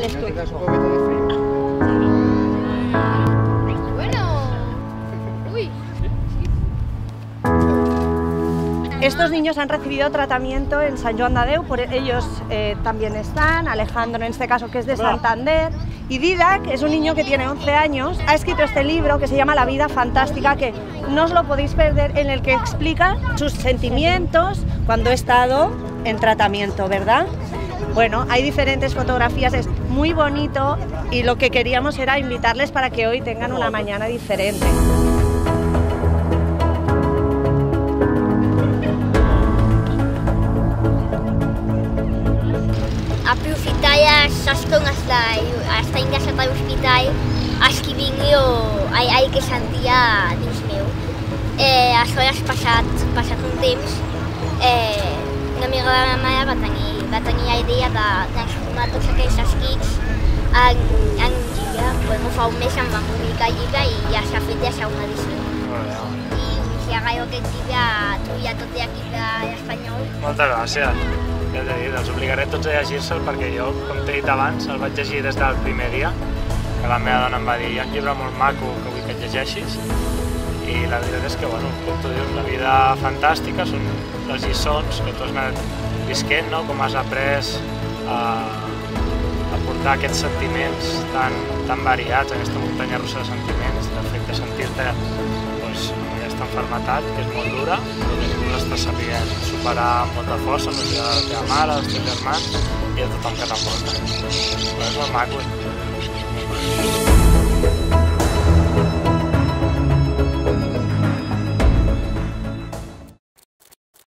¿Cuál es tu? Bueno. Uy. Estos niños han recibido tratamiento en San Joan de por ellos eh, también están, Alejandro en este caso que es de Santander, y Didac es un niño que tiene 11 años, ha escrito este libro que se llama La vida fantástica, que no os lo podéis perder, en el que explica sus sentimientos cuando ha estado en tratamiento, ¿verdad? Bueno, hay diferentes fotografías, es muy bonito y lo que queríamos era invitarles para que hoy tengan una mañana diferente. aprofitar les estones d'estar ingressat a l'hospital escrivint-li el, el que sentia dins meu. Eh, aleshores, passat, passat un temps, eh, una amiga de la meva mare va la idea de transformar tots aquells escrits en, en llibre. Bueno, fa un mes em van publicar el llibre i ja s'ha fet ja s'ha una edició. I si agarro aquest llibre, tu ja tot l'equip de l'Espanyol Moltes gràcies. Ja t'he dit, els obligaré tots a llegir-se'l perquè jo, com t'he dit abans, el vaig llegir des del primer dia, que la meva dona em va dir hi ha un llibre molt maco que vull que et llegeixis, i la veritat és que, bueno, com tu dius, la vida fantàstica són les lliçons que tu has anat visquent, no? com has après a, a portar aquests sentiments tan, tan variats, aquesta muntanya russa de sentiments, del fet de sentir-te doncs, amb aquesta enfermetat, que és molt dura, però tu l'estàs sabent superar amb molta força, l'ajuda de la teva mare, dels teus germans i de tothom que t'envolta. Però és molt maco.